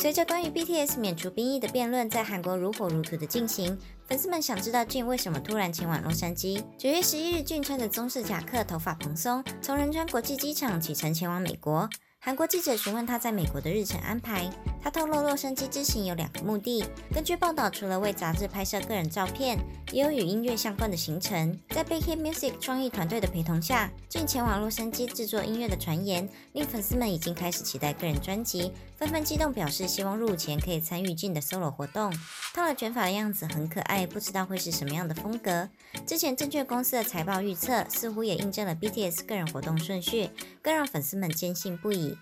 随着关于 BTS 免除兵役的辩论在韩国如火如荼的进行，粉丝们想知道俊为什么突然前往洛杉矶。九月十一日，俊穿着中式夹克，头发蓬松，从仁川国际机场启程前往美国。韩国记者询问他在美国的日程安排，他透露洛杉矶之行有两个目的。根据报道，除了为杂志拍摄个人照片，也有与音乐相关的行程。在 Big Hit Music 创意团队的陪同下，俊前往洛杉矶制作音乐的传言，令粉丝们已经开始期待个人专辑，纷纷激动表示希望入伍前可以参与俊的 solo 活动。烫了卷发的样子很可爱，不知道会是什么样的风格。之前证券公司的财报预测似乎也印证了 BTS 个人活动顺序，更让粉丝们坚信不疑。